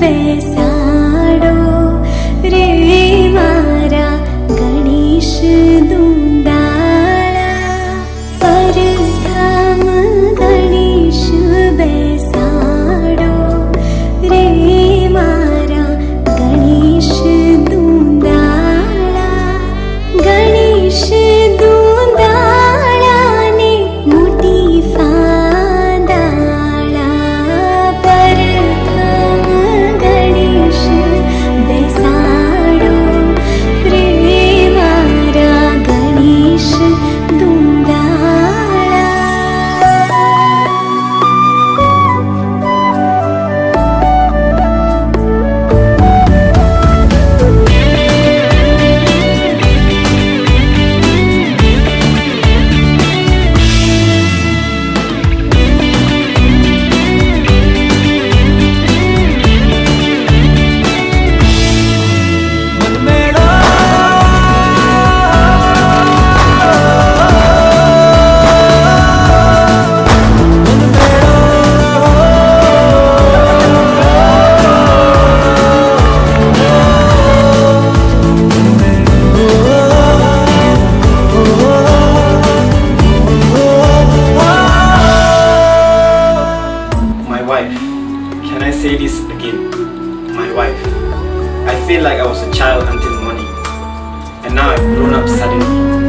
the. Wife. Can I say this again? My wife. I feel like I was a child until morning. And now I've grown up suddenly.